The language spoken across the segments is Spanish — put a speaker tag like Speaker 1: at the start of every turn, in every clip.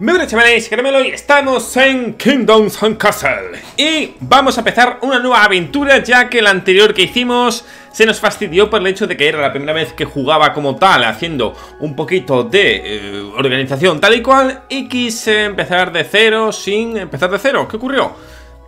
Speaker 1: Muy buenas chavales, Caramelo y estamos en Kingdoms and Castle Y vamos a empezar una nueva aventura ya que la anterior que hicimos se nos fastidió por el hecho de que era la primera vez que jugaba como tal Haciendo un poquito de eh, organización tal y cual Y quise empezar de cero sin empezar de cero ¿Qué ocurrió?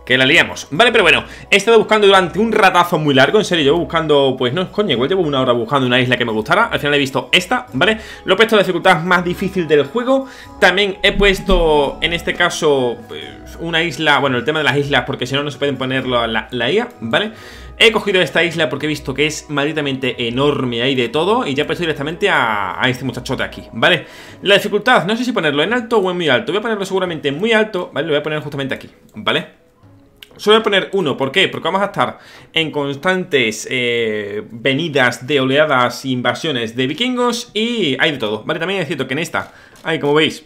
Speaker 1: Que la liamos, vale, pero bueno He estado buscando durante un ratazo muy largo En serio, llevo buscando, pues no, coño Igual llevo una hora buscando una isla que me gustara Al final he visto esta, ¿vale? Lo he puesto la dificultad más difícil del juego También he puesto, en este caso pues, Una isla, bueno, el tema de las islas Porque si no, no se pueden ponerlo la, la IA, ¿vale? He cogido esta isla porque he visto que es malditamente enorme Hay de todo Y ya he puesto directamente a, a este muchachote aquí, ¿vale? La dificultad, no sé si ponerlo en alto o en muy alto Voy a ponerlo seguramente en muy alto, ¿vale? Lo voy a poner justamente aquí, ¿vale? Solo voy a poner uno, ¿por qué? Porque vamos a estar en constantes eh, venidas de oleadas e invasiones de vikingos y hay de todo, ¿vale? También es cierto que en esta hay, como veis,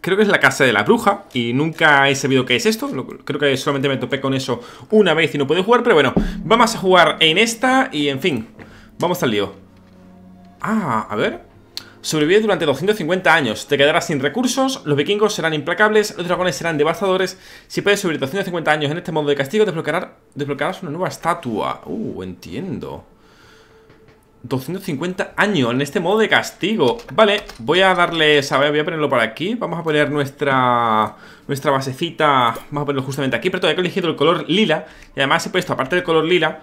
Speaker 1: creo que es la casa de la bruja y nunca he sabido qué es esto, creo que solamente me topé con eso una vez y no pude jugar, pero bueno, vamos a jugar en esta y en fin, vamos al lío. Ah, a ver... Sobrevive durante 250 años, te quedarás sin recursos, los vikingos serán implacables, los dragones serán devastadores. Si puedes sobrevivir 250 años en este modo de castigo, desbloquearás una nueva estatua. Uh, entiendo. 250 años en este modo de castigo Vale, voy a darle, ¿sabes? Voy a ponerlo por aquí Vamos a poner nuestra nuestra basecita Vamos a ponerlo justamente aquí Pero todavía he elegido el color lila Y además he puesto, aparte del color lila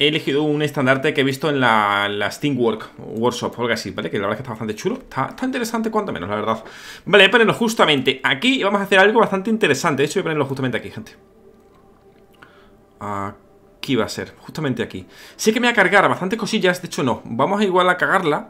Speaker 1: he elegido un estandarte que he visto en la, la Steamwork Workshop o algo así, ¿vale? Que la verdad es que está bastante chulo. Está, interesante cuanto menos, la verdad. Vale, voy a ponerlo justamente aquí y vamos a hacer algo bastante interesante. De hecho, voy a ponerlo justamente aquí, gente. Aquí va a ser, justamente aquí. Sé que me va a cargar bastantes cosillas, de hecho no. Vamos a igual a cagarla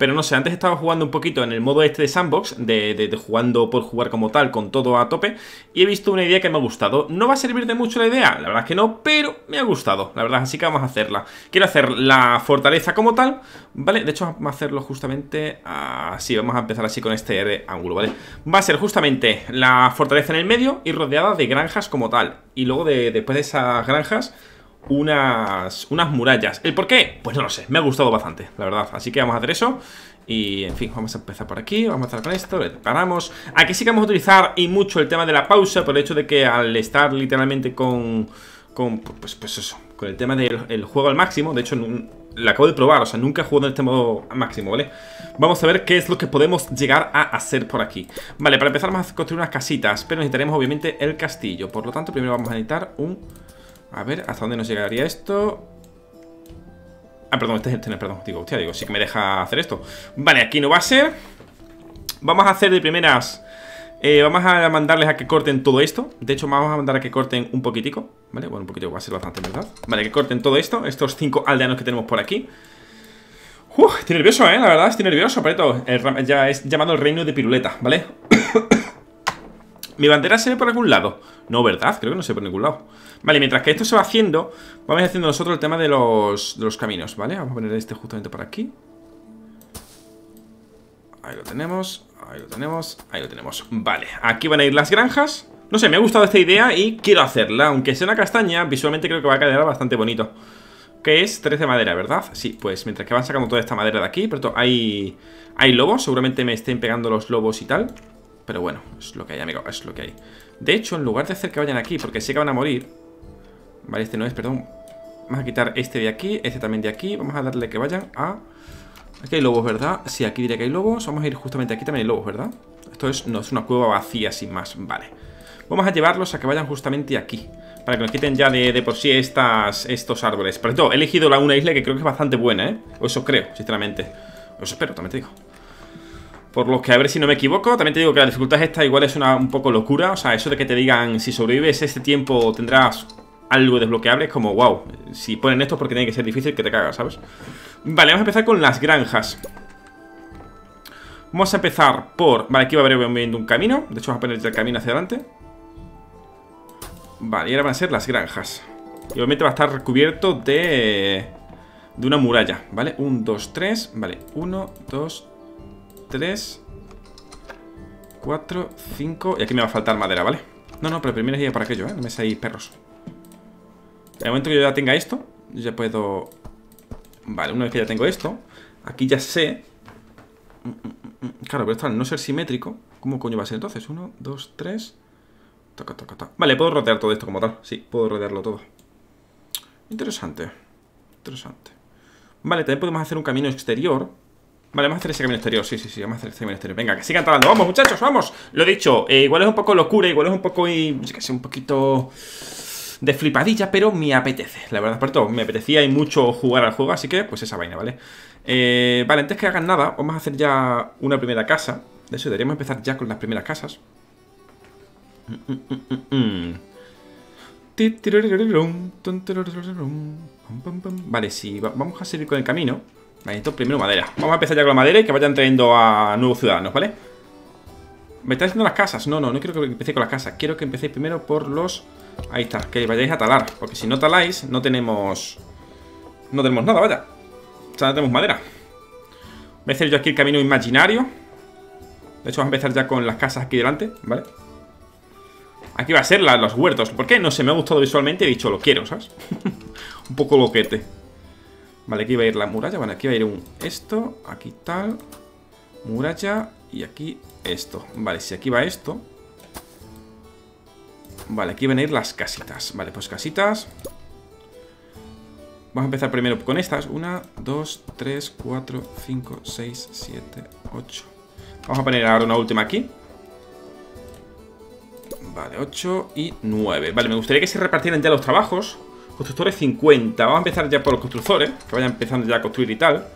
Speaker 1: pero no sé, antes estaba jugando un poquito en el modo este de sandbox, de, jugando por jugar como tal, con todo a tope, y he visto una idea que me ha gustado. No va a servir de mucho la idea, la verdad es que no, pero me ha gustado, la verdad, así que vamos a hacerla. Quiero hacer la fortaleza como tal, ¿vale? De hecho, vamos a hacerlo justamente así, vamos a empezar así con este ángulo, ¿vale? Va a ser justamente la fortaleza en el medio y rodeada de granjas como tal. Y luego de, después de esas granjas unas, unas murallas. ¿El por qué? Pues no lo sé, me ha gustado bastante, la verdad. Así que vamos a hacer eso. Y, en fin, vamos a empezar por aquí, vamos a estar con esto, le paramos. Aquí sí que vamos a utilizar y mucho el tema de la pausa, por el hecho de que al estar literalmente con... Con, pues, pues eso, con el tema del juego al máximo, de hecho la acabo de probar, o sea, nunca he jugado en este modo máximo, ¿vale? Vamos a ver qué es lo que podemos llegar a hacer por aquí Vale, para empezar vamos a construir unas casitas, pero necesitaremos obviamente el castillo Por lo tanto, primero vamos a necesitar un a ver, ¿hasta dónde nos llegaría esto? Ah, perdón, este es el tener, perdón Digo, hostia, digo, sí que me deja hacer esto Vale, aquí no va a ser Vamos a hacer de primeras eh, Vamos a mandarles a que corten todo esto De hecho, vamos a mandar a que corten un poquitico Vale, bueno, un poquitico va a ser bastante, ¿verdad? Vale, que corten todo esto Estos cinco aldeanos que tenemos por aquí Uf, estoy nervioso, ¿eh? La verdad, estoy nervioso, Preto Ya es llamado el reino de Piruleta, ¿vale? ¿Mi bandera se ve por algún lado? No, ¿verdad? Creo que no se ve por ningún lado Vale, mientras que esto se va haciendo Vamos haciendo nosotros el tema de los, de los caminos, ¿vale? Vamos a poner este justamente por aquí. Ahí lo tenemos Ahí lo tenemos, ahí lo tenemos. Vale, aquí van a ir las granjas. No sé, me ha gustado esta idea y quiero hacerla. Aunque sea una castaña, visualmente creo que va a quedar bastante bonito. Que es 13 madera, ¿verdad? Sí, pues mientras que van sacando toda esta madera de aquí Pero hay, hay lobos, seguramente me estén pegando los lobos y tal. Pero bueno, es lo que hay, amigo, es lo que hay. De hecho, en lugar de hacer que vayan aquí Porque sé que van a morir Vale, este no es, perdón. Vamos a quitar este de aquí, este también de aquí. Vamos a darle que vayan a... Aquí hay lobos, ¿verdad? Sí, aquí diría que hay lobos. Vamos a ir justamente aquí, también hay lobos, ¿verdad? Esto es, no, es una cueva vacía sin más, vale. Vamos a llevarlos a que vayan justamente aquí Para que nos quiten ya de, por sí estas, estos árboles. Por cierto, he elegido una isla que creo que es bastante buena, ¿eh? O eso creo, sinceramente. Eso espero, también te digo. Por lo que a ver si no me equivoco También te digo que la dificultad esta igual es una un poco locura. O sea, eso de que te digan Si sobrevives este tiempo tendrás algo desbloqueable es como, wow, si ponen esto porque tiene que ser difícil que te cagas, ¿sabes? Vale, vamos a empezar con las granjas Vamos a empezar por... Vale, aquí va a haber un camino De hecho vamos a poner el camino hacia adelante Vale, y ahora van a ser las granjas Y obviamente va a estar recubierto de... De una muralla, ¿vale? Un, dos, tres Vale, uno, dos, tres Cuatro, cinco Y aquí me va a faltar madera, ¿vale? No, no, pero primero ir para aquello, ¿eh? No me seáis perros en el momento que yo ya tenga esto, ya puedo... Vale, una vez que ya tengo esto, aquí ya sé... Claro, pero esto al no ser simétrico, ¿Cómo coño va a ser entonces? Uno, dos, tres. Vale, puedo rodear todo esto como tal. Sí, puedo rodearlo todo. Interesante. Interesante. Vale, también podemos hacer un camino exterior. Vale, vamos a hacer ese camino exterior. Sí, sí, sí, vamos a hacer ese camino exterior. Venga, que sigan talando. Vamos, muchachos, vamos. Lo dicho, eh, igual es un poco locura, igual es un poco. Y, que sé, un poquito de flipadilla, pero me apetece. La verdad, por todo, me apetecía y mucho jugar al juego, así que, pues esa vaina, ¿vale? Eh, vale, antes que hagan nada, vamos a hacer ya una primera casa. De eso, deberíamos empezar ya con las primeras casas. Vale, sí, vamos a seguir con el camino. Vale, esto primero madera. Vamos a empezar ya con la madera y que vayan trayendo a nuevos ciudadanos, ¿vale? ¿Me está haciendo las casas? No, no, no quiero que empecé con las casas. Quiero que empecéis primero por los... Ahí está, que vayáis a talar. Porque si no taláis, no tenemos... No tenemos nada, vaya. O sea, no tenemos madera. Voy a hacer yo aquí el camino imaginario. De hecho, vamos a empezar ya con las casas aquí delante, ¿vale? Aquí va a ser los huertos. ¿Por qué? No sé, me ha gustado visualmente. He dicho, lo quiero, ¿sabes? un poco loquete. Vale, aquí va a ir la muralla. Bueno, aquí va a ir un esto. Aquí tal. Muralla. Y aquí esto. Vale, si aquí va esto. Vale, aquí van a ir las casitas. Vale, pues casitas. Vamos a empezar primero con estas. Una, dos, tres, cuatro, cinco, seis, siete, ocho. Vamos a poner ahora una última aquí. Vale, 8 y 9 Vale, me gustaría que se repartieran ya los trabajos Constructores 50 Vamos a empezar ya por los constructores Que vayan empezando ya a construir y tal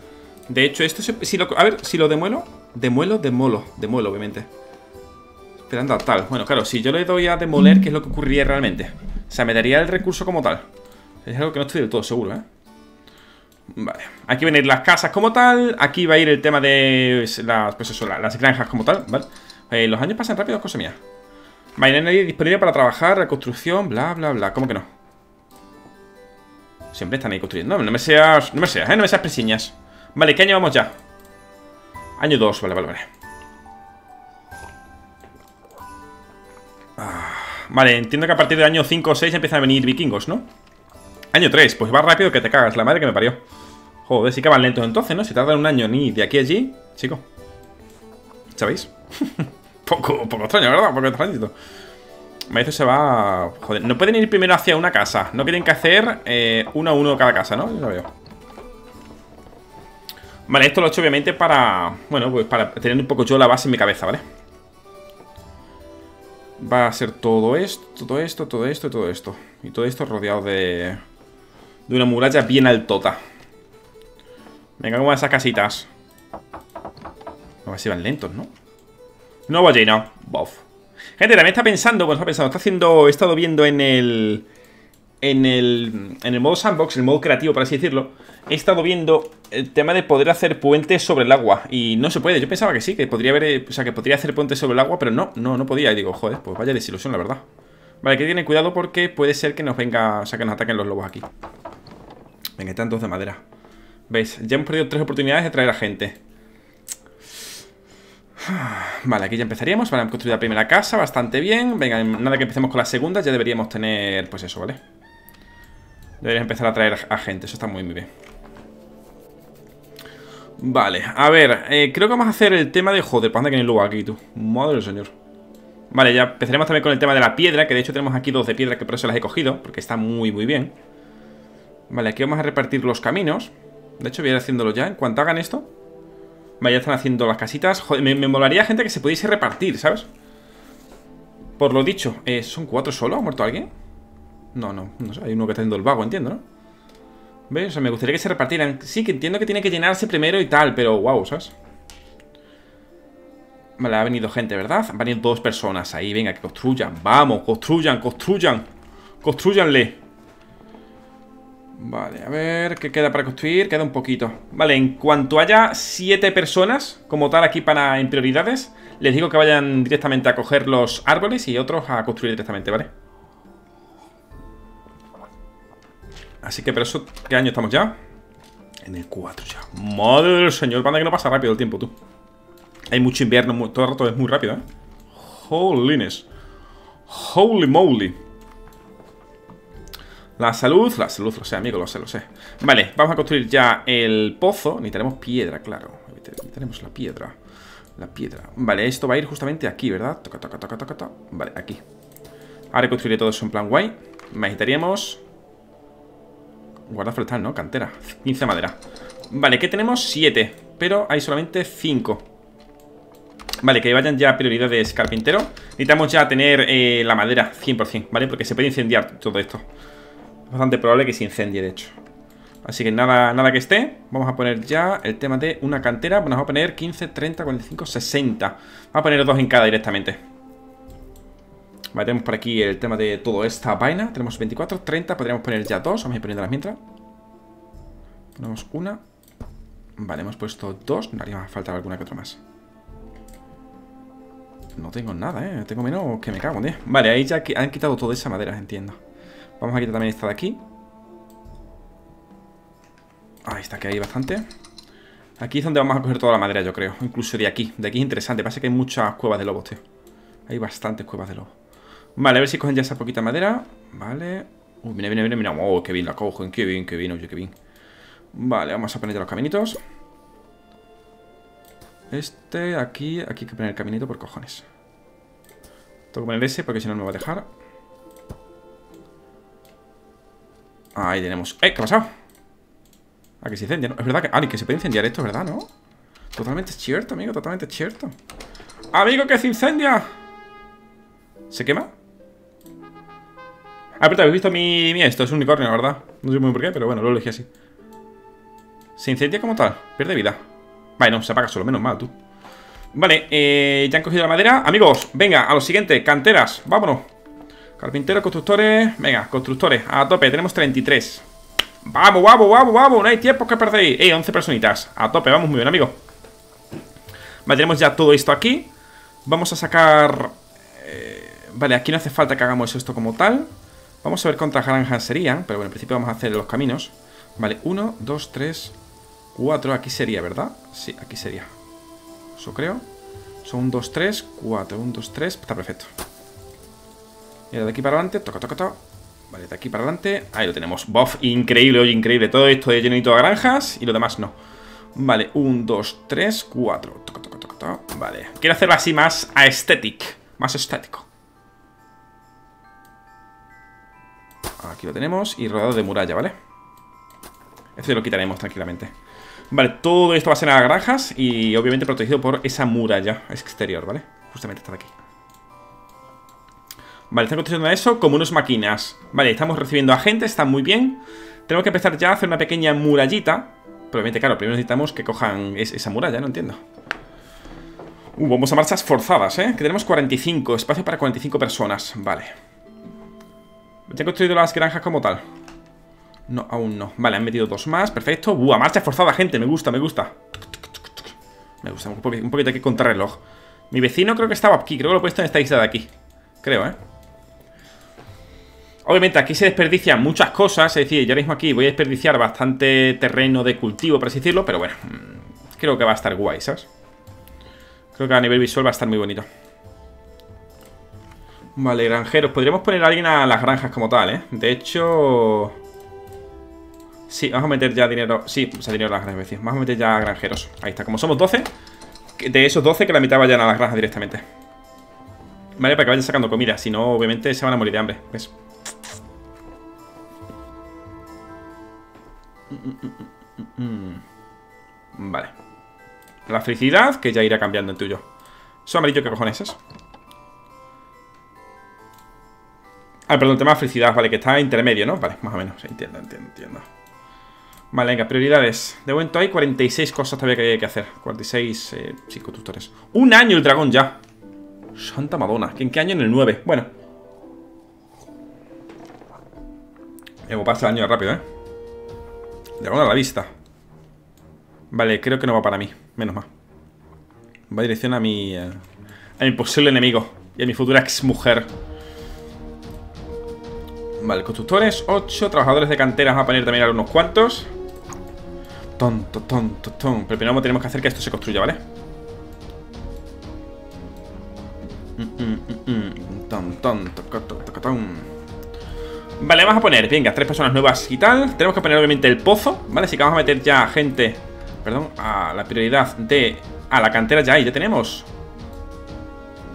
Speaker 1: De hecho, esto se, si lo, A ver, si lo demuelo Demuelo, demolo Demuelo, obviamente Tal Bueno, claro, si yo le doy a demoler ¿Qué es lo que ocurriría realmente? O sea, me daría el recurso como tal Es algo que no estoy del todo seguro, ¿eh? Vale, aquí van a ir las casas como tal Aquí va a ir el tema de las, pues eso, las granjas como tal, ¿vale? Eh, los años pasan rápido, cosa mía Vale, nadie disponible para trabajar, reconstrucción, bla, bla, bla. ¿Cómo que no? Siempre están ahí construyendo. No, no me seas, no me seas, ¿eh? No me seas presiñas. Vale, ¿qué año vamos ya? Año 2, vale, vale, vale. Ah, vale, entiendo que a partir del año 5 o 6 empiezan a venir vikingos, ¿no? Año 3, pues va rápido que te cagas, la madre que me parió. Joder, sí que van lentos entonces, ¿no? Si tardan un año ni de aquí a allí, chico. ¿Sabéis? Poco, poco extraño, ¿verdad? Poco extraño. Eso se va... Joder, no pueden ir primero hacia una casa. No tienen que hacer eh, uno a uno cada casa, ¿no? Yo lo veo. Vale, esto lo he hecho obviamente para... Bueno, pues para tener un poco yo la base en mi cabeza, ¿vale? Va a ser todo esto, todo esto, todo esto y todo esto. Y todo esto rodeado de... De una muralla bien altota. Venga, como esas casitas. A ver si van lentos, ¿no? Nuevo lleno. Bof. Gente, también está pensando, bueno, está pensando, está haciendo, he estado viendo en el... En el, en el modo sandbox, el modo creativo, por así decirlo, he estado viendo el tema de poder hacer puentes sobre el agua. Y no se puede. Yo pensaba que sí, que podría haber, o sea, que podría hacer puentes sobre el agua, pero no, no, no podía. Y digo, joder, pues vaya desilusión, la verdad. Vale, que tienen cuidado porque puede ser que nos venga, o sea, que nos ataquen los lobos aquí. Venga, tantos de madera. ¿Veis? Ya hemos perdido tres oportunidades de traer a gente. Vale, aquí ya empezaríamos Vale, hemos construido la primera casa, bastante bien. Venga, nada que empecemos con la segunda Ya deberíamos tener, pues eso, ¿vale? Deberíamos empezar a traer a gente Eso está muy, muy bien. Vale, a ver eh, Creo que vamos a hacer el tema de... Joder, panda que hay luego aquí, tú. Madre del señor. Vale, ya empezaremos también con el tema de la piedra Que de hecho tenemos aquí dos de piedra que por eso las he cogido Porque está muy, muy bien. Vale, aquí vamos a repartir los caminos. De hecho voy a ir haciéndolo ya. En cuanto hagan esto Vaya, están haciendo las casitas. Me, molaría gente que se pudiese repartir, ¿sabes? Por lo dicho, eh, ¿son cuatro solo? ¿Ha muerto alguien? No, no, no sé, hay uno que está haciendo el vago, entiendo, ¿no? ¿Ves? O sea, me gustaría que se repartieran. Sí, que entiendo que tiene que llenarse primero y tal, pero wow, ¿sabes? Vale, ha venido gente, ¿verdad? Han venido dos personas ahí, venga, que construyan. Vamos, construyan, construyan. Construyanle. Vale, a ver, ¿qué queda para construir? Queda un poquito Vale, en cuanto haya siete personas Como tal aquí para en prioridades Les digo que vayan directamente a coger los árboles Y otros a construir directamente, ¿vale? Así que, pero eso, ¿qué año estamos ya? En el 4 ya Madre del señor, banda que no pasa rápido el tiempo, tú Hay mucho invierno, todo el rato es muy rápido, ¿eh? Holiness Holy moly la salud, la salud, lo sé, amigo, lo sé, lo sé Vale, vamos a construir ya el pozo Necesitaremos piedra, claro Necesitaremos la piedra La piedra. Vale, esto va a ir justamente aquí, ¿verdad? Toca, toca, toca, toca, toca. Vale, aquí. Ahora construiré todo eso en plan guay. Necesitaríamos... Guarda forestal, ¿no? Cantera. 15 madera. Vale, ¿qué tenemos? 7. Pero hay solamente 5. Vale, que vayan ya prioridades carpintero. Necesitamos ya tener eh, la madera 100%, ¿vale? Porque se puede incendiar todo esto. Bastante probable que se incendie, de hecho. Así que nada, nada que esté. Vamos a poner ya el tema de una cantera. Vamos a poner 15, 30, 45, 60. Vamos a poner dos en cada directamente. Vale, tenemos por aquí el tema de toda esta vaina. Tenemos 24, 30. Podríamos poner ya dos. Vamos a ir poniéndolas mientras. Ponemos una. Vale, hemos puesto dos. No haría falta alguna que otra más. No tengo nada, ¿eh? Tengo menos que me cago, tío. Vale, ahí ya han quitado toda esa madera, entiendo. Vamos a quitar también esta de aquí. Ahí está, que hay bastante. Aquí es donde vamos a coger toda la madera, yo creo. Incluso de aquí. De aquí es interesante. Pasa que hay muchas cuevas de lobos, tío. Hay bastantes cuevas de lobos. Vale, a ver si cogen ya esa poquita madera. Vale. Uy, mira, mira, mira, mira. Oh, qué bien la cogen. Qué bien, qué bien, oye, qué bien. Vale, vamos a poner ya los caminitos. Este, aquí, aquí hay que poner el caminito por cojones. Tengo que poner ese porque si no me va a dejar. Ahí tenemos. ¡Eh! ¿Qué ha pasado? A que se incendia, ¿no? Es verdad que... Ah, que se puede incendiar esto, ¿verdad? ¿No? Totalmente cierto, amigo, totalmente cierto ¡Amigo, que se incendia! ¿Se quema? Ah, pero te habéis visto mi, mi esto, es un unicornio, la verdad No sé muy por qué, pero bueno, lo elegí así Se incendia como tal, pierde vida Vale, no, se apaga solo, menos mal, tú Vale, eh, ya han cogido la madera Amigos, venga, a lo siguiente, canteras Vámonos Carpinteros, constructores. Venga, constructores, a tope, tenemos 33 Vamos, vamos, vamos, vamos, no hay tiempo que perder. Eh, 11 personitas, a tope, vamos muy bien, amigo. Vale, tenemos ya todo esto aquí. Vamos a sacar... Eh, vale, aquí no hace falta que hagamos esto como tal. Vamos a ver cuántas granjas serían Pero bueno, en principio vamos a hacer los caminos. Vale, 1, 2, 3, 4 Aquí sería, ¿verdad? Sí, aquí sería. Eso creo. Son 1, 2, 3, 4, 1, 2, 3 Está perfecto Y de aquí para adelante, toca, toca, toca Vale, de aquí para adelante. Ahí lo tenemos. Buff increíble, oye, increíble. Todo esto de llenito de granjas y lo demás no. Vale, 1, 2, 3, 4. Vale. Quiero hacerlo así más aesthetic. Más estético. Aquí lo tenemos. Y rodeado de muralla, ¿vale? Esto lo quitaremos tranquilamente. Vale, todo esto va a ser a granjas y obviamente protegido por esa muralla exterior, ¿vale? Justamente está aquí. Vale, están construyendo eso como unas máquinas. Vale, estamos recibiendo a gente, está muy bien. Tenemos que empezar ya a hacer una pequeña murallita. Probablemente, claro, primero necesitamos que cojan esa muralla, no entiendo. Uh, vamos a marchas forzadas, ¿eh? Que tenemos 45, espacio para 45 personas. Vale. ¿Ya han construido las granjas como tal? No, aún no. Vale, han metido dos más, perfecto. A marcha forzada, gente, me gusta, me gusta. Me gusta, un poquito, un poquito aquí contrarreloj. Mi vecino creo que estaba aquí, creo que lo he puesto en esta isla de aquí. Creo, ¿eh? Obviamente aquí se desperdician muchas cosas, es decir, yo mismo aquí voy a desperdiciar bastante terreno de cultivo, por así decirlo, pero bueno, mm, creo que va a estar guay, ¿sabes? Creo que a nivel visual va a estar muy bonito. Vale, granjeros, podríamos poner a alguien a las granjas como tal, ¿eh? De hecho... Sí, vamos a meter ya dinero... Sí, o sea, dinero a las granjas. Vamos a meter ya granjeros. Ahí está, como somos 12, de esos 12 que la mitad vayan a las granjas directamente. Vale, para que vayan sacando comida, si no, obviamente se van a morir de hambre, ¿ves? Vale. La felicidad, que ya irá cambiando en tuyo. Eso amarillo, ¿qué cojones es? Ah, perdón, tema de felicidad, vale, que está intermedio, ¿no? Vale, más o menos, entiendo, entiendo, entiendo Vale, venga, prioridades De momento hay 46 cosas todavía que hay que hacer 46, eh, sí, constructores ¡Un año el dragón ya! Santa Madonna, ¿en qué año? En el 9, bueno Hemos pasado el año rápido, ¿eh? Dragón a la vista. Vale, creo que no va para mí. Menos mal. Va a dirección a mi... Eh, a mi posible enemigo Y a mi futura ex mujer Vale, constructores 8, trabajadores de canteras Vamos a poner también a unos cuantos Tonto, tonto, tonto Pero primero tenemos que hacer que esto se construya, ¿vale? Vamos a poner, venga, tres personas nuevas y tal Tenemos que poner obviamente el pozo, ¿vale? Así que vamos a meter ya gente Perdón, a la prioridad de A la cantera ya, ya tenemos.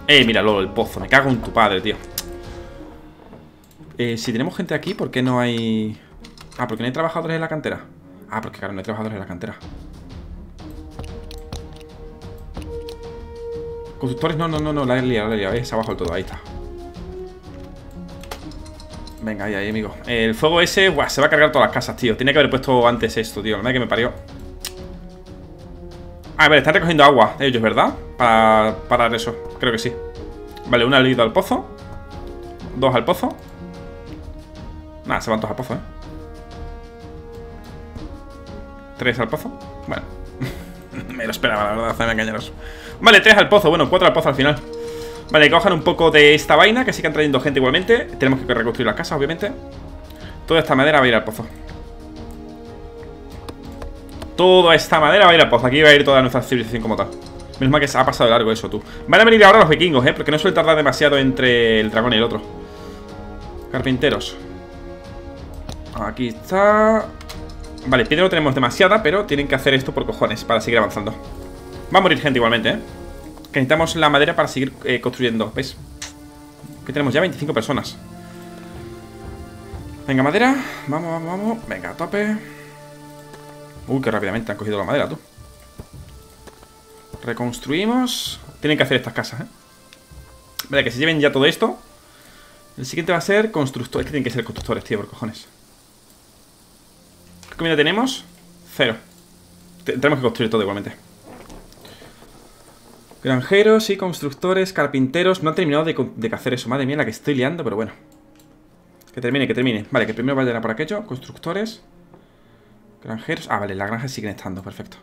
Speaker 1: Eh, míralo, el pozo. Me cago en tu padre, tío. Eh, si tenemos gente aquí, ¿por qué no hay...? Ah, porque no hay trabajadores en la cantera. Ah, porque claro, no hay trabajadores en la cantera. Constructores, no, no, no, no, la he liado, la he liado. Es abajo del todo, ahí está. Venga, ahí, ahí, amigo. El fuego ese, buah, se va a cargar todas las casas, tío. Tiene que haber puesto antes esto, tío. La verdad que me parió. A ver, están recogiendo agua ellos, ¿verdad? Para, para eso, creo que sí. Vale, una ido al pozo. Dos al pozo. Nada, se van todos al pozo, ¿eh? Tres al pozo. Bueno. me lo esperaba, la verdad, me engañaros. Vale, tres al pozo. Bueno, cuatro al pozo al final. Vale, cojan un poco de esta vaina Que sigan trayendo gente igualmente. Tenemos que reconstruir las casas, obviamente. Toda esta madera va a ir al pozo. Toda esta madera va a ir al pozo. Aquí va a ir toda nuestra civilización como tal. Menos mal que ha pasado de largo eso, tú. Van a venir ahora los vikingos, eh Porque no suele tardar demasiado entre el dragón y el otro. Carpinteros. Aquí está. Vale, piedra no tenemos demasiada Pero tienen que hacer esto por cojones Para seguir avanzando. Va a morir gente igualmente, eh que necesitamos la madera para seguir eh, construyendo, ¿ves? Que tenemos ya 25 personas. Venga, madera. Vamos, vamos, vamos. Venga, a tope. Uy, qué rápidamente han cogido la madera, tú. Reconstruimos. Tienen que hacer estas casas, ¿eh? Vale, que se lleven ya todo esto. El siguiente va a ser constructores Es que tienen que ser constructores, tío, por cojones. ¿Qué comida tenemos? Cero. Tenemos que construir todo igualmente Granjeros y constructores, carpinteros. No han terminado de, de, hacer eso. Madre mía, la que estoy liando, pero bueno. Que termine, que termine. Vale, que primero vayan a por aquello. Constructores. Granjeros. Ah, vale, las granjas siguen estando. Perfecto.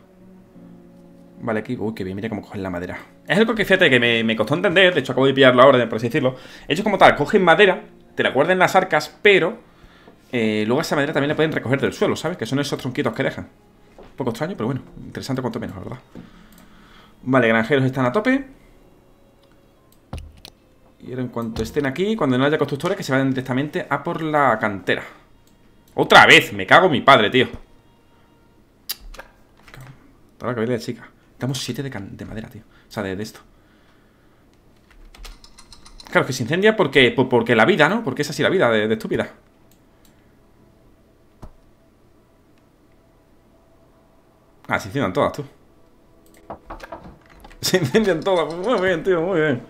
Speaker 1: Vale, aquí. Uy, qué bien. Mira cómo cogen la madera. Es algo que fíjate que me, costó entender. De hecho, acabo de pillarlo ahora, por así decirlo. Ellos, como tal, cogen madera, te la guardan en las arcas, pero. Eh, luego esa madera también la pueden recoger del suelo, ¿sabes? Que son esos tronquitos que dejan. Un poco extraño, pero bueno. Interesante cuanto menos, la verdad. Vale, granjeros están a tope. Y ahora en cuanto estén aquí Cuando no haya constructores que se vayan directamente a por la cantera. ¡Otra vez! Me cago mi padre, tío. Toda la cabeza de chica Estamos siete de, madera, tío. O sea, de, esto. Claro, que se incendia porque, porque la vida, ¿no? Porque es así la vida de, de estúpida. Ah, se incendian todas, tú Se incendian todas. Muy bien, tío, muy bien.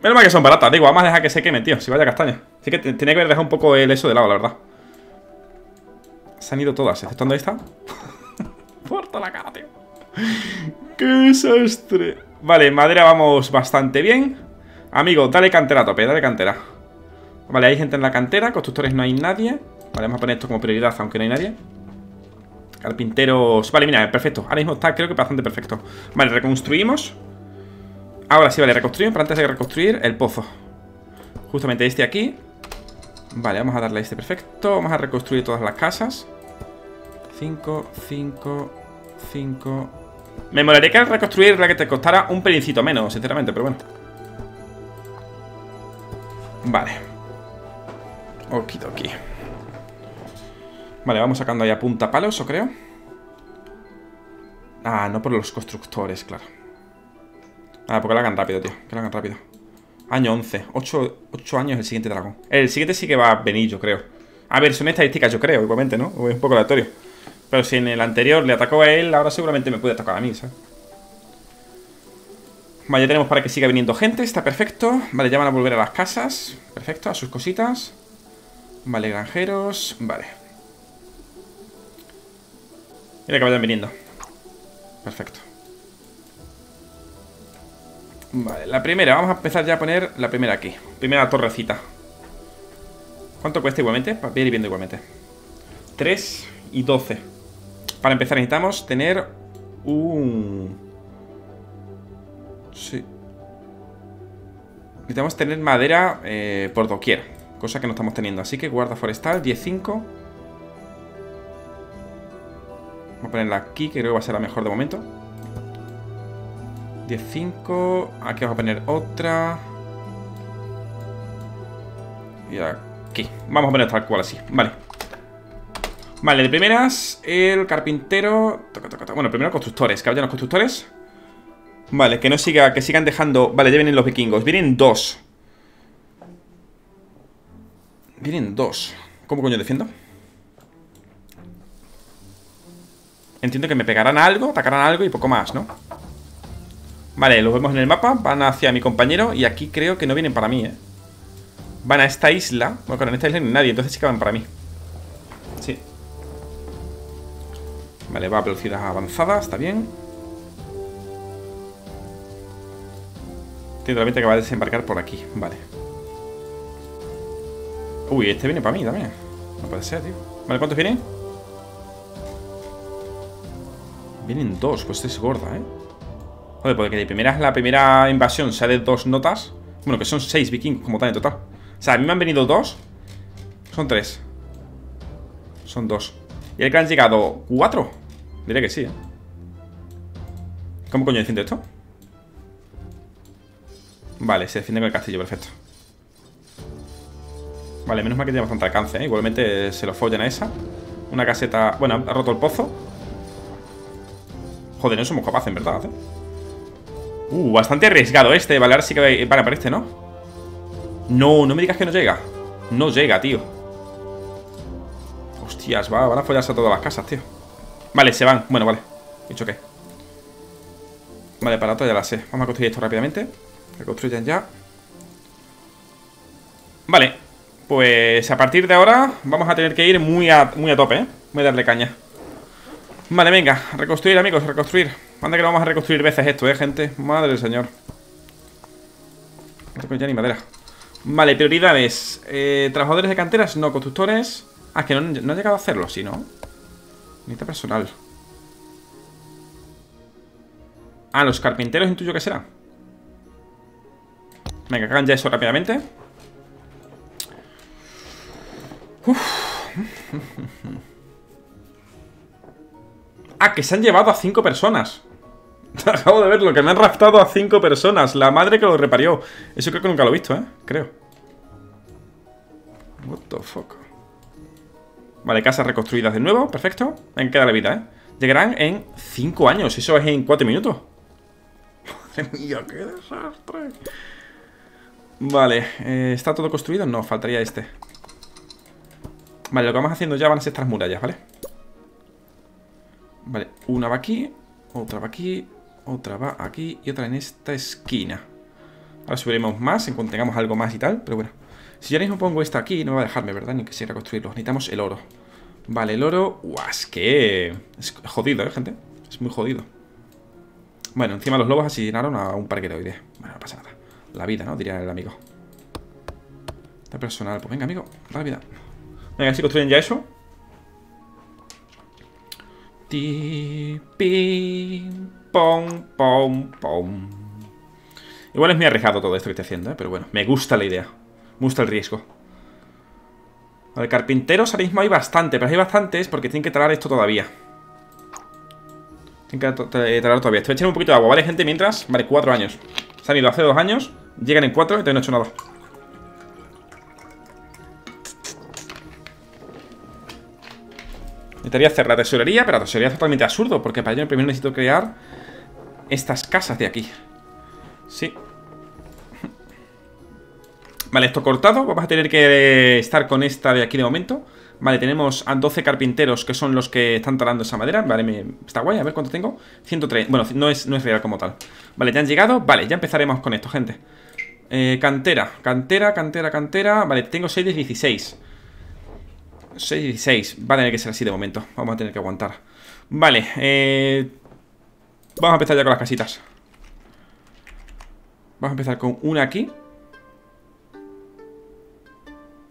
Speaker 1: Menos mal que son baratas, digo, vamos a dejar que se quemen, tío. Si vaya castaña. Así que tenía que haber dejado un poco el eso de lado, la verdad. Se han ido todas, exceptuando esta. Porta la cara, tío. ¡Qué desastre! Vale, madera vamos bastante bien. Amigo, dale cantera a tope, dale cantera. Vale, hay gente en la cantera, constructores no hay nadie. Vale, vamos a poner esto como prioridad, aunque no hay nadie. Carpinteros... Vale, mira, perfecto. Ahora mismo está, creo que bastante perfecto. Vale, reconstruimos. Ahora sí, vale, reconstruimos Pero antes de reconstruir, el pozo. Justamente este aquí. Vale, vamos a darle este perfecto. Vamos a reconstruir todas las casas. 5, 5, 5 Me molaría que reconstruir la que te costara un pelincito menos, sinceramente, pero bueno. Vale. Okidoki Vale, vamos sacando ahí a punta palos, o creo Ah, no por los constructores, claro. Ah, porque lo hagan rápido, tío Que lo hagan rápido. Año 11 8, años el siguiente dragón. El siguiente sí que va a venir, yo creo. A ver, son estadísticas, yo creo, igualmente, ¿no? Es un poco aleatorio. Pero si en el anterior le atacó a él Ahora seguramente me puede atacar a mí, ¿sabes? Vale, ya tenemos para que siga viniendo gente Está perfecto. Vale, ya van a volver a las casas. Perfecto, a sus cositas. Vale, granjeros Vale Mira que vayan viniendo. Perfecto. Vale, la primera. Vamos a empezar ya a poner la primera aquí. Primera torrecita. ¿Cuánto cuesta igualmente? Para ir viendo igualmente. 3 y 12. Para empezar necesitamos tener un... Sí. Necesitamos tener madera eh, por doquier. Cosa que no estamos teniendo. Así que guarda forestal, 15 Vamos a ponerla aquí, que creo que va a ser la mejor de momento. 15. Aquí vamos a poner otra. Y aquí. Vamos a poner tal cual así. Vale. Vale, de primeras, el carpintero... Bueno, primero constructores, que los constructores. Vale, que no siga, que sigan dejando... Vale, ya vienen los vikingos. Vienen dos. Vienen dos. ¿Cómo coño defiendo? Entiendo que me pegarán algo, atacarán algo y poco más, ¿no? Vale, los vemos en el mapa Van hacia mi compañero Y aquí creo que no vienen para mí, ¿eh? Van a esta isla Bueno, claro, en esta isla no hay nadie Entonces sí que van para mí Sí Vale, va a velocidad avanzada Está bien Tiene la que va a desembarcar por aquí Vale Uy, este viene para mí también No puede ser, tío Vale, ¿cuántos vienen? Vienen dos, pues este es gorda, ¿eh? Joder, porque de primera, la primera invasión sea de dos notas Bueno, que son seis vikingos como tal en total O sea, a mí me han venido dos Son tres Son dos ¿Y el que han llegado? ¿Cuatro? Diré que sí, ¿eh? ¿Cómo coño defiende esto? Vale, se defiende con el castillo, perfecto Vale, menos mal que tiene bastante alcance, ¿eh? Igualmente se lo follan a esa Una caseta... Bueno, ha roto el pozo Joder, no somos capaces, en verdad, ¿eh? Uh, bastante arriesgado este Vale, ahora sí que... Vale, para este, ¿no? No, no me digas que no llega. No llega, tío. Hostias, va, van a follarse a todas las casas, tío. Vale, se van, bueno, vale. Dicho que Vale, para todo ya la sé. Vamos a construir esto rápidamente. Que construyan ya. Vale. Pues a partir de ahora Vamos a tener que ir muy a, muy a tope, ¿eh? Voy a darle caña Vale, venga, reconstruir, amigos, reconstruir. Manda que lo vamos a reconstruir veces esto, eh, gente Madre del señor. No tengo ya ni madera. Vale, prioridades. Eh, Trabajadores de canteras, no, constructores. Ah, que no, no ha llegado a hacerlo, sí, ¿no? Necesita personal. Ah, los carpinteros intuyo que será. Venga, hagan ya eso rápidamente. Uf. Ah, que se han llevado a cinco personas. Acabo de verlo, que me han raptado a cinco personas. La madre que lo reparió. Eso creo que nunca lo he visto, ¿eh? Creo. What the fuck. Vale, casas reconstruidas de nuevo, perfecto. En queda la vida, ¿eh? Llegarán en cinco años, eso es en cuatro minutos. Madre mía, qué desastre. Vale, eh, ¿está todo construido? No, faltaría este. Vale, lo que vamos haciendo ya van a ser estas murallas, ¿vale? Vale, una va aquí Otra va aquí Otra va aquí Y otra en esta esquina. Ahora subiremos más En cuanto tengamos algo más y tal Pero bueno. Si ahora mismo pongo esta aquí No va a dejarme, ¿verdad? Ni quisiera construirlo Necesitamos el oro. Vale, el oro es que... Es jodido, ¿eh, gente? Es muy jodido. Bueno, encima los lobos asesinaron a un parqueroide Bueno, no pasa nada. La vida, ¿no? Diría el amigo. Está personal. Pues venga, amigo Rápida. Venga, si construyen ya eso Ti, pom, pom, pom. Igual es muy arriesgado todo esto que estoy haciendo, ¿eh? pero bueno, me gusta la idea. Me gusta el riesgo. Vale, carpinteros ahora mismo hay bastante, pero hay bastantes porque tienen que talar esto todavía. Tienen que talar todavía. Estoy echando un poquito de agua, ¿vale, gente? Mientras, vale, cuatro años. Se han ido hace dos años, llegan en cuatro y todavía no he hecho nada. Necesitaría hacer la tesorería, pero la tesorería es totalmente absurdo Porque para ello primero necesito crear Estas casas de aquí. Sí. Vale, esto cortado. Vamos a tener que estar con esta de aquí de momento. Vale, tenemos a 12 carpinteros Que son los que están talando esa madera. Vale, me... está guay, a ver cuánto tengo. 103, bueno, no es, no es real como tal. Vale, ya han llegado, vale, ya empezaremos con esto, gente. Eh, Cantera, cantera, cantera, cantera. Vale, tengo 6 de 16 6 y 16. Va a tener que ser así de momento. Vamos a tener que aguantar. Vale, eh... Vamos a empezar ya con las casitas. Vamos a empezar con una aquí.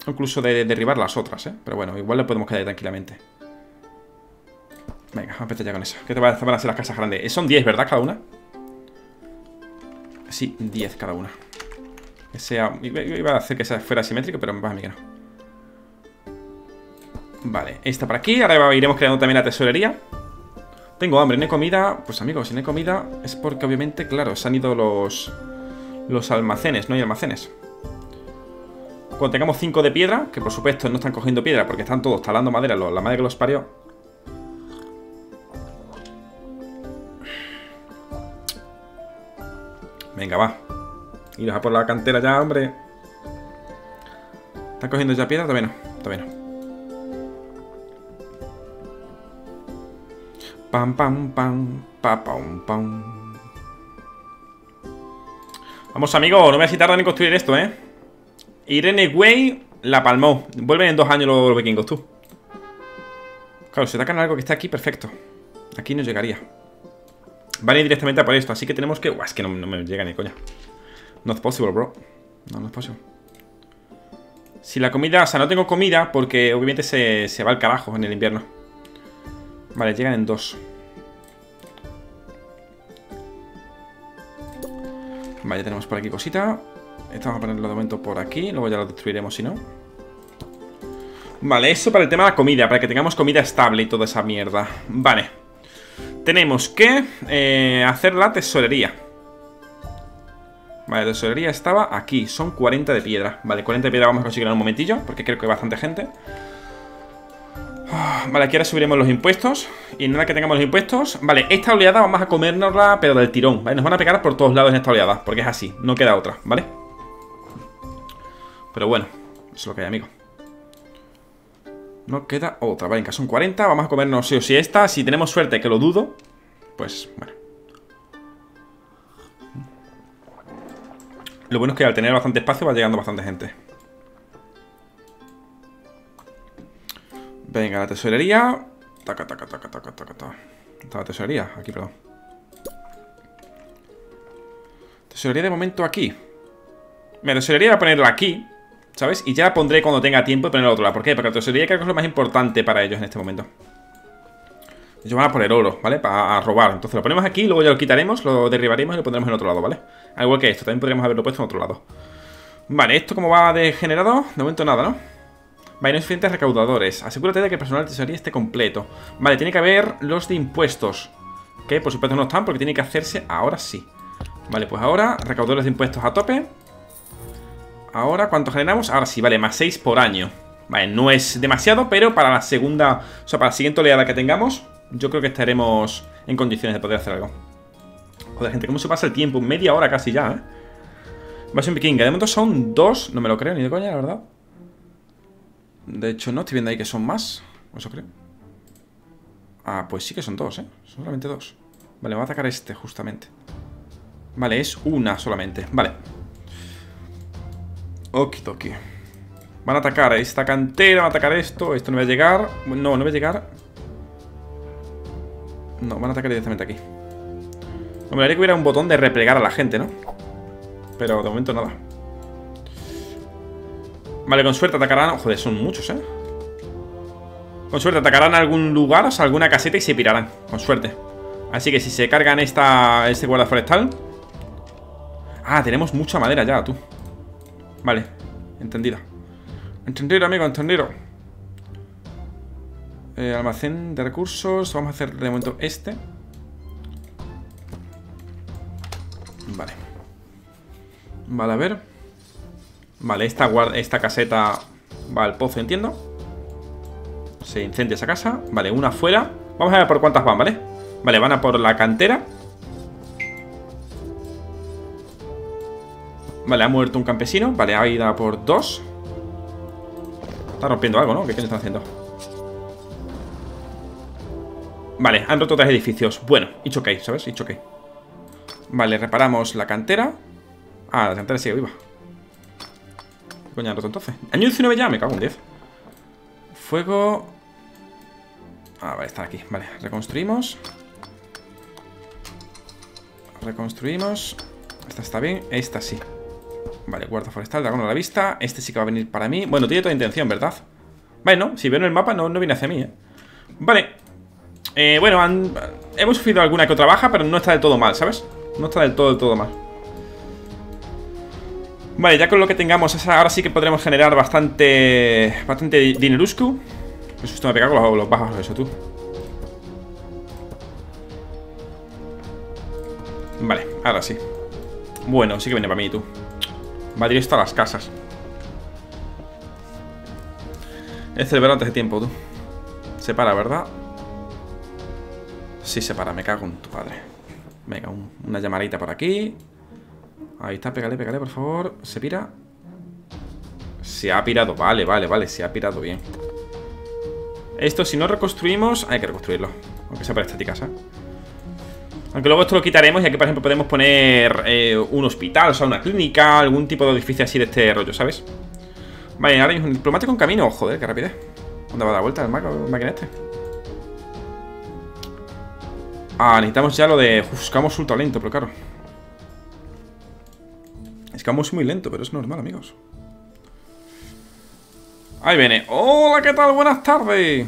Speaker 1: Incluso de, derribar las otras, ¿eh? Pero bueno, igual le podemos quedar tranquilamente. Venga, vamos a empezar ya con eso. ¿Qué te van a hacer las casas grandes? Eh, son 10, ¿verdad? Cada una. Sí, 10 cada una. Que sea... Iba a hacer que sea fuera simétrico, pero a mí que no. Vale, esta por aquí Ahora iremos creando también la tesorería Tengo hambre, no hay comida Pues amigos, si no hay comida es porque obviamente, claro Se han ido los, los almacenes No hay almacenes Cuando tengamos 5 de piedra, que por supuesto no están cogiendo piedra porque están todos talando madera, la madre que los parió. Venga, va. Iros a por la cantera ya, hombre. ¿Están cogiendo ya piedra? Todavía no, todavía no. Pam, pam, pam, pa, pam, pam. Vamos, amigo, no me voy a tardar en construir esto, ¿eh? Irene Way la palmó. Vuelven en dos años los, vikingos, tú. Claro, si atacan algo que está aquí, perfecto. Aquí no llegaría. Van a ir directamente a por esto, así que tenemos que... Uah, es que no, me llega ni coña. No es posible, bro. No, no es posible. Si la comida... O sea, no tengo comida porque obviamente se, se va al carajo en el invierno. Vale, llegan en dos. Vale, ya tenemos por aquí cosita. Esto vamos a ponerlo de momento por aquí. Luego ya lo destruiremos si no. Vale, eso para el tema de la comida. Para que tengamos comida estable y toda esa mierda. Vale. Tenemos que eh, hacer la tesorería. Vale, tesorería estaba aquí. Son 40 de piedra. Vale, 40 de piedra vamos a conseguir en un momentillo. Porque creo que hay bastante gente. Vale, aquí ahora subiremos los impuestos. Y nada que tengamos los impuestos. Vale, esta oleada vamos a comérnosla pero del tirón ¿vale? Nos van a pegar por todos lados en esta oleada Porque es así, no queda otra, ¿vale? Pero bueno, eso es lo que hay, amigo. No queda otra, vale, en caso son 40 Vamos a comernos sí o sí esta. Si tenemos suerte, que lo dudo Pues, bueno. Lo bueno es que al tener bastante espacio va llegando bastante gente Venga, la tesorería Taca, taca, taca, taca, taca, taca Está la tesorería, aquí, perdón Tesorería de momento aquí Me tesorería a ponerla aquí ¿Sabes? Y ya la pondré cuando tenga tiempo de ponerla al otro lado ¿Por qué? Porque la tesorería creo que es lo más importante para ellos en este momento Ellos van a poner oro, ¿vale? Para robar Entonces lo ponemos aquí, luego ya lo quitaremos Lo derribaremos y lo pondremos en otro lado, ¿vale? Al igual que esto, también podríamos haberlo puesto en otro lado Vale, ¿esto cómo va de generado? De momento nada, ¿no? Vale, no recaudadores. Asegúrate de que el personal de tesorería esté completo. Vale, tiene que haber los de impuestos Que por supuesto no están porque tiene que hacerse ahora sí. Vale, pues ahora recaudadores de impuestos a tope. Ahora, ¿cuánto generamos? Ahora sí, vale, más 6 por año. Vale, no es demasiado, pero para la segunda O sea, para la siguiente oleada que tengamos Yo creo que estaremos en condiciones de poder hacer algo. Joder, gente, ¿cómo se pasa el tiempo? Media hora casi ya, ¿eh? Va a ser un vikinga De momento son dos, no me lo creo ni de coña, la verdad De hecho, no, estoy viendo ahí que son más Eso creo Ah, pues sí que son dos, ¿eh? Son solamente dos Vale, va a atacar este, justamente Vale, es una solamente Vale Okidoki. Van a atacar esta cantera, van a atacar esto. Esto no va a llegar. No, no va a llegar. No, van a atacar directamente aquí. Me haría que hubiera un botón de replegar a la gente, ¿no? Pero de momento nada. Vale, con suerte atacarán... Joder, son muchos, ¿eh? Con suerte atacarán algún lugar, o sea, alguna caseta y se pirarán. Con suerte. Así que si se cargan esta, este guarda forestal... Ah, tenemos mucha madera ya, tú. Vale, entendido Entendido, amigo, entendido eh, Almacén de recursos Vamos a hacer de momento este Vale Vale, a ver Vale, esta, esta caseta Va al pozo, entiendo. Se incendia esa casa. Vale, una afuera. Vamos a ver por cuántas van, ¿vale? Vale, van a por la cantera. Vale, ha muerto un campesino. Vale, ha ido por dos. Está rompiendo algo, ¿no? ¿Qué coño están haciendo? Vale, han roto tres edificios. Bueno, it's ok, ¿sabes? It's ok Vale, reparamos la cantera. Ah, la cantera sigue viva ¿Qué coño han roto entonces? Año 19 ya, me cago en 10 Fuego. Ah, vale, están aquí Vale, reconstruimos. Reconstruimos. Esta está bien, esta sí. Vale, guarda forestal, dragón a la vista. Este sí que va a venir para mí. Bueno, tiene toda intención, ¿verdad? Vale, no, si veo en el mapa no, no viene hacia mí, ¿eh? Vale. Eh, Bueno, hemos sufrido alguna que otra baja Pero no está del todo mal, ¿sabes? No está del todo, del todo mal Vale, ya con lo que tengamos Ahora sí que podremos generar bastante Bastante dineruscu Pues esto me pega con los, los bajos, eso tú Vale, ahora sí Bueno, sí que viene para mí, tú Va directo a las casas He celebrado antes de tiempo, tú. Se para, ¿verdad? Sí, se para, me cago en tu padre. Venga, una llamadita por aquí. Ahí está, pégale, pégale, por favor. ¿Se pira? Se ha pirado, vale, vale, vale, se ha pirado bien. Esto, si no reconstruimos, hay que reconstruirlo. Aunque sea para estética, ¿sabes? Aunque luego esto lo quitaremos y aquí, por ejemplo, podemos poner eh, un hospital, o sea, una clínica, algún tipo de edificio así de este rollo, ¿sabes? Vale, ahora hay un diplomático en camino. Joder, qué rapidez. ¿Dónde va a dar vuelta el máquina este? Ah, necesitamos ya lo de... Uf, escamos ultra lento, pero claro. Escamos muy lento, pero es normal, amigos. Ahí viene. Hola, ¿qué tal? Buenas tardes.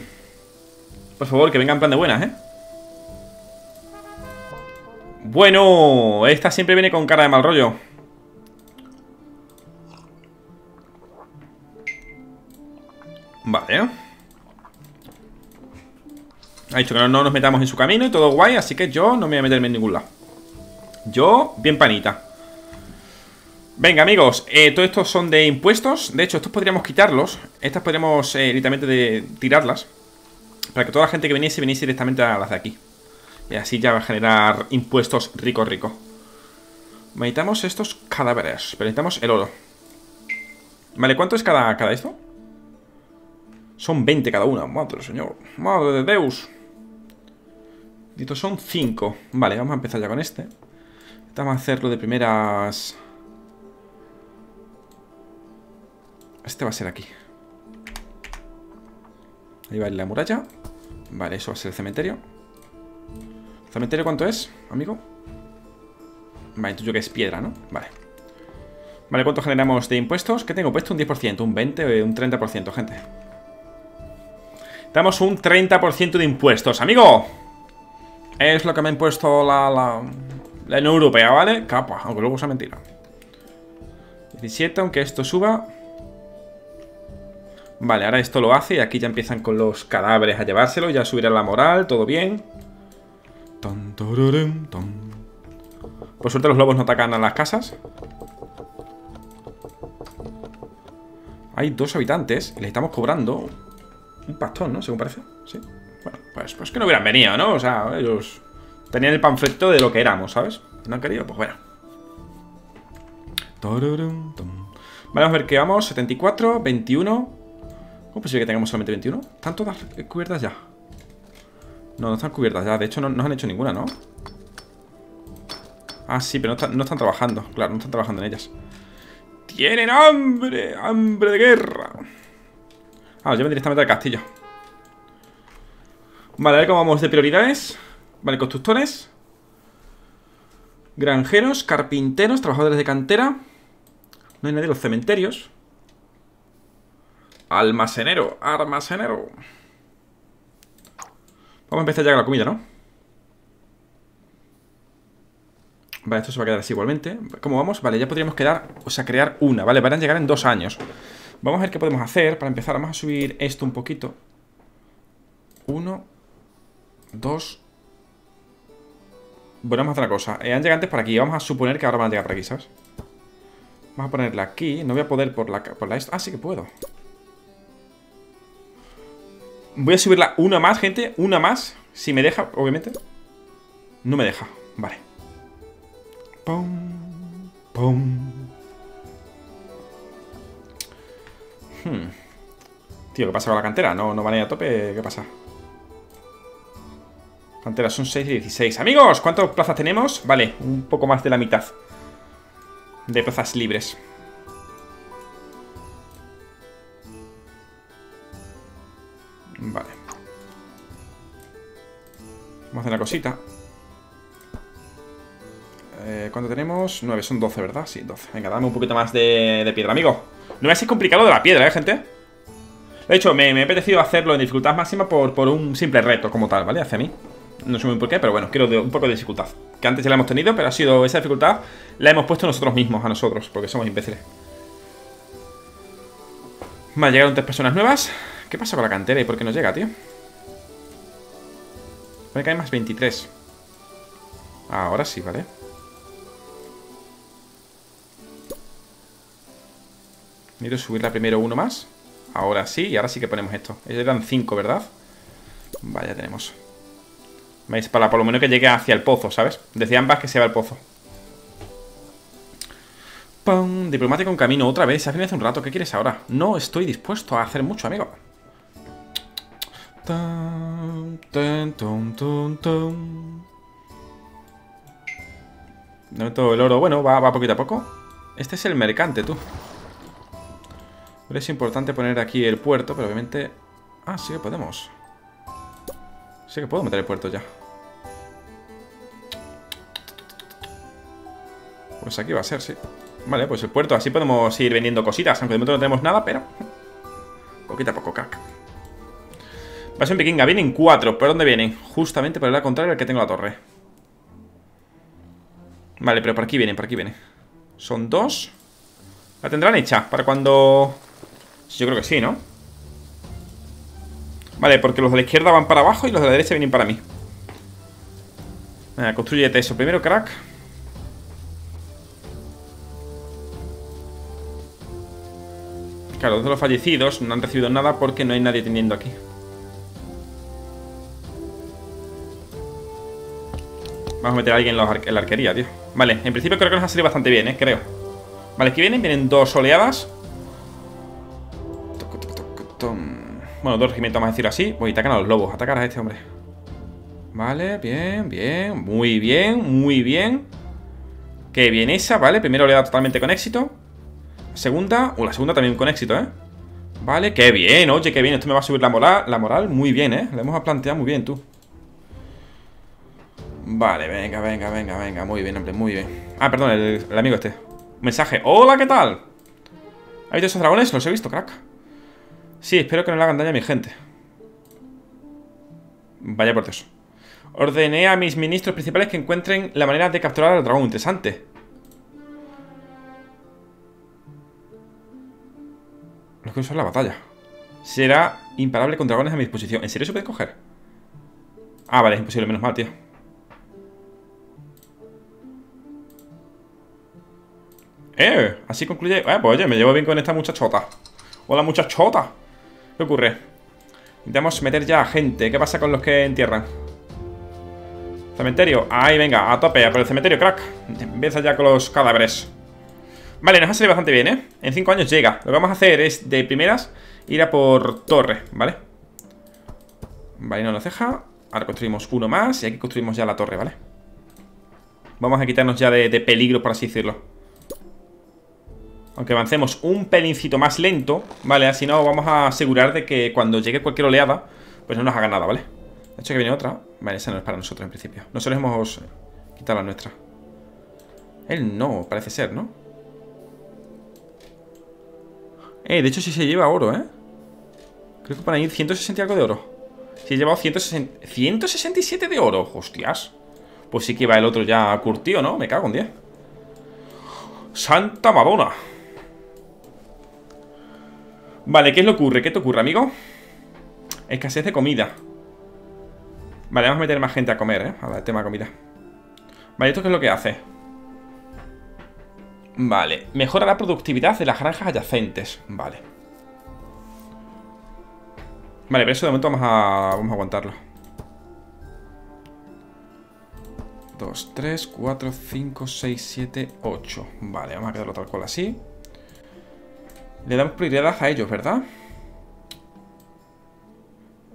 Speaker 1: Por favor, que venga en plan de buenas, ¿eh? Bueno, esta siempre viene con cara de mal rollo. Vale. Ha dicho que no, nos metamos en su camino y todo guay, así que yo no me voy a meterme en ningún lado. Yo, bien panita. Venga, amigos, eh, todo esto son de impuestos. De hecho, estos podríamos quitarlos. Estas podríamos eh, directamente de tirarlas. Para que toda la gente que viniese, viniese directamente a las de aquí. Y así ya va a generar impuestos rico, rico. Necesitamos estos cadáveres. Pero necesitamos el oro. Vale, ¿cuánto es cada, cada esto? Son 20 cada una. Madre señor. Madre de Deus. Estos son 5. Vale, vamos a empezar ya con este. Vamos a hacerlo de primeras... Este va a ser aquí. Ahí va la muralla. Vale, eso va a ser el cementerio. ¿El cementerio cuánto es, amigo? Vale, yo que es piedra, ¿no? Vale. Vale, ¿cuánto generamos de impuestos? ¿Qué tengo puesto? Un 10%, un 20%, un 30%, gente. Damos un 30% de impuestos, amigo. Es lo que me ha impuesto la, la, la Unión Europea, ¿vale? Capa, aunque luego sea mentira. 17, aunque esto suba. Vale, ahora esto lo hace y aquí ya empiezan con los cadáveres a llevárselo. Ya subirá la moral, todo bien. Por suerte los lobos no atacan a las casas. Hay dos habitantes y le estamos cobrando un pastón, ¿no? Según parece. Sí. Bueno, pues, pues que no hubieran venido, ¿no? O sea, ellos tenían el panfleto de lo que éramos, ¿sabes? No han querido, pues bueno. Vamos a ver qué vamos. 74, 21. ¿Cómo es posible que tengamos solamente 21? ¿Están todas cubiertas ya? No, no están cubiertas ya. De hecho, no, no han hecho ninguna, ¿no? Ah, sí, pero no, no están trabajando. Claro, no están trabajando en ellas. ¡Tienen hambre! ¡Hambre de guerra! Ah, llevan directamente al castillo Vale, a ver cómo vamos de prioridades Vale, constructores Granjeros, carpinteros, trabajadores de cantera No hay nadie en los cementerios Almacenero, almacenero Vamos a empezar ya con la comida, ¿no? Vale, esto se va a quedar así igualmente ¿Cómo vamos? Vale, ya podríamos quedar, o sea, crear una Vale, van a llegar en dos años Vamos a ver qué podemos hacer para empezar. Vamos a subir esto un poquito. Uno. Dos. Bueno, vamos a hacer una cosa. Eh, han llegado antes por aquí. Vamos a suponer que ahora van a llegar por aquí, ¿sabes? Vamos a ponerla aquí. No voy a poder por la... Por la ah, sí que puedo. Voy a subirla una más, gente. Una más. Si me deja, obviamente. No me deja. Vale. Pum. Pum. Hmm. Tío, ¿qué pasa con la cantera? ¿No, no van a ir a tope? ¿Qué pasa? Cantera son 6 y 16 Amigos, ¿cuántas plazas tenemos? Vale, un poco más de la mitad De plazas libres Vamos a hacer una cosita eh, ¿Cuánto tenemos? 9, son 12, ¿verdad? Sí, 12 Venga, dame un poquito más de, piedra, amigo no me hace complicado de la piedra, ¿eh, gente? De hecho, me, me, he apetecido hacerlo en dificultad máxima por, por, un simple reto como tal, ¿vale? Hacia mí. No sé muy por qué, pero bueno, quiero un poco de dificultad. Que antes ya la hemos tenido, pero ha sido esa dificultad la hemos puesto nosotros mismos, a nosotros, porque somos imbéciles. Vale, llegaron tres personas nuevas. ¿Qué pasa con la cantera y por qué no llega, tío? Que hay más 23. Ahora sí, ¿vale? Necesito subirla primero uno más. Ahora sí, y ahora sí que ponemos esto. Eran 5, ¿verdad? Vale, ya tenemos. ¿Veis? Para por lo menos que llegue hacia el pozo, ¿sabes? Decía ambas que se va al pozo. ¡Pum! Diplomático en camino otra vez. Se ha hace un rato. ¿Qué quieres ahora? No estoy dispuesto a hacer mucho, amigo. Dame todo el oro. Bueno, va, poquito a poco. Este es el mercante, tú. Pero es importante poner aquí el puerto, pero obviamente... Ah, sí que podemos. Sí que puedo meter el puerto ya. Pues aquí va a ser, sí. Vale, pues el puerto. Así podemos ir vendiendo cositas. Aunque de momento no tenemos nada, pero... Poquito a poco, cac. Un vikinga. Vienen cuatro. ¿Por dónde vienen? Justamente por el lado contrario al que tengo la torre. Vale, pero por aquí vienen, por aquí vienen. Son dos. ¿La tendrán hecha? Para cuando... Yo creo que sí, ¿no? Vale, porque los de la izquierda van para abajo y los de la derecha vienen para mí. Venga, construyete eso. Primero, crack. Claro, dos de los fallecidos no han recibido nada porque no hay nadie teniendo aquí. Vamos a meter a alguien en, la arquería, tío. Vale, en principio creo que nos ha salido bastante bien, ¿eh? Creo. Vale, aquí vienen, vienen dos oleadas. Bueno, dos regimientos, vamos a decirlo así. Voy, atacan a los lobos, atacar a este hombre. Vale, bien, bien, muy bien, muy bien. Qué bien esa, ¿vale? Primera oleada totalmente con éxito. Segunda, o uh, la segunda también con éxito, ¿eh? Vale, qué bien, oye, qué bien Esto me va a subir la moral, la moral muy bien, ¿eh? Lo hemos planteado muy bien, tú Vale, venga, venga, venga, venga Muy bien, hombre, muy bien Ah, perdón, el, amigo este Mensaje, hola, ¿qué tal? ¿Ha visto esos dragones? Los he visto, crack Sí, espero que no le hagan daño a mi gente Vaya por Dios Ordené a mis ministros principales que encuentren la manera de capturar al dragón Interesante Los que usar la batalla. Será imparable con dragones a mi disposición. ¿En serio se puede coger? Ah, vale, es imposible, menos mal, tío. Eh, así concluye. Eh, pues oye, me llevo bien con esta muchachota. Hola, muchachota. ¿Qué ocurre? Intentamos meter ya a gente. ¿Qué pasa con los que entierran? Cementerio. Ahí, venga, a tope, por el cementerio, crack. Empieza ya con los cadáveres. Vale, nos ha salido bastante bien, ¿eh? En 5 años llega. Lo que vamos a hacer es, de primeras, ir a por torre, ¿vale? Vale, no nos deja. Ahora construimos uno más y aquí construimos ya la torre, ¿vale? Vamos a quitarnos ya de, peligro, por así decirlo. Aunque avancemos un pelincito más lento, ¿vale? Así no vamos a asegurar de que cuando llegue cualquier oleada, pues no nos haga nada, ¿vale? De hecho que viene otra. Vale, esa no es para nosotros en principio. Nosotros hemos quitado la nuestra. Él no, parece ser, ¿no? Eh, de hecho sí se lleva oro, ¿eh? Creo que para ir 160 y algo de oro Si he llevado 160, 167 de oro Hostias Pues sí que va el otro ya curtido, ¿no? Me cago en 10 Santa Madonna Vale, ¿qué es lo que ocurre? ¿Qué te ocurre, amigo? Escasez de comida Vale, vamos a meter más gente a comer, ¿eh? A ver, tema comida Vale, ¿esto qué es lo que hace? Vale, mejora la productividad de las granjas adyacentes Vale Vale, pero eso de momento vamos a, vamos a aguantarlo 2, 3, 4, 5, 6, 7, 8 Vale, vamos a quedarlo tal cual así Le damos prioridad a ellos, ¿verdad?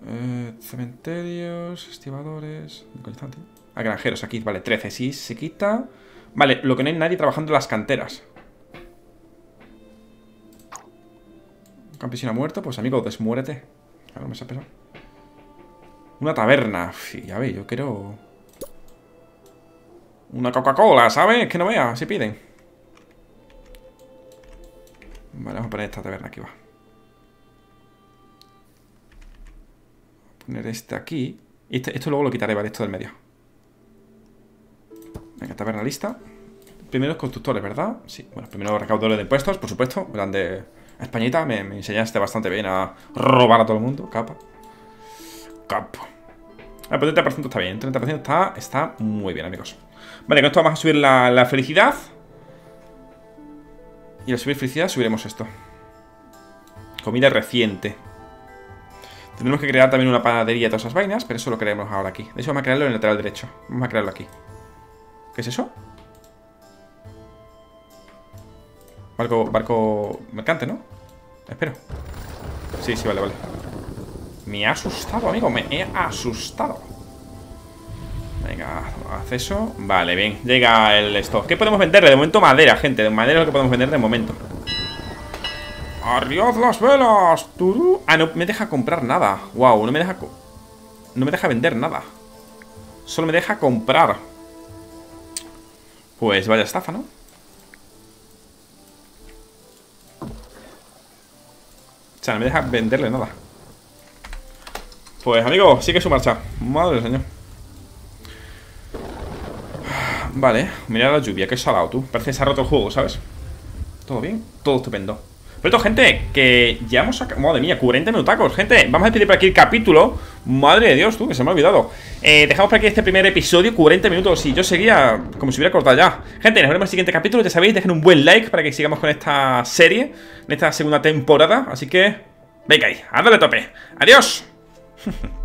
Speaker 1: Eh, cementerios, estibadores A granjeros, aquí, vale, 13, sí, se quita Vale, lo que no hay nadie trabajando en las canteras. Campesino muerto, pues amigo, desmuérete. Claro, me pesado. Una taberna. ya veis, yo quiero... Una Coca-Cola, ¿sabes? Que no vea, si piden. Vale, vamos a poner esta taberna aquí, va. Poner este aquí. Este, esto luego lo quitaré, ¿vale? Esto del medio. Venga, taberna lista. Primeros constructores, ¿verdad? Sí, bueno, primero recaudadores de impuestos, por supuesto. Grande Españita, me, enseñaste bastante bien a robar a todo el mundo. Capa. Capo. El 30% está bien, 30% está, está muy bien, amigos. Vale, con esto vamos a subir la, la felicidad. Y al subir felicidad subiremos esto. Comida reciente. Tendremos que crear también una panadería y todas esas vainas, pero eso lo creemos ahora aquí. De hecho, vamos a crearlo en el lateral derecho. Vamos a crearlo aquí. ¿Qué es eso? Barco, barco mercante, ¿no? Espero. Sí, sí, vale, vale. Me ha asustado, amigo. Me he asustado. Venga, haz eso. Vale, bien. Llega el stock. ¿Qué podemos vender? De momento madera, gente. De madera es lo que podemos vender de momento. ¡Arriad las velas! Ah, no me deja comprar nada. Wow, no me deja... No me deja vender nada. Solo me deja comprar. Pues vaya estafa, ¿no? O sea, no me deja venderle nada. Pues, amigo, sigue su marcha. Madre señor. Vale, mira la lluvia, qué salado tú. Parece que se ha roto el juego, ¿sabes? ¿Todo bien? Todo estupendo. Pero gente, que ya hemos sacado... Madre mía, 40 minutacos, gente Vamos a despedir por aquí el capítulo Madre de Dios, tú, que se me ha olvidado eh, Dejamos por aquí este primer episodio, 40 minutos Y yo seguía como si hubiera cortado ya Gente, nos vemos en el siguiente capítulo, ya sabéis Dejen un buen like para que sigamos con esta serie En esta segunda temporada Así que, venga ahí, a tope Adiós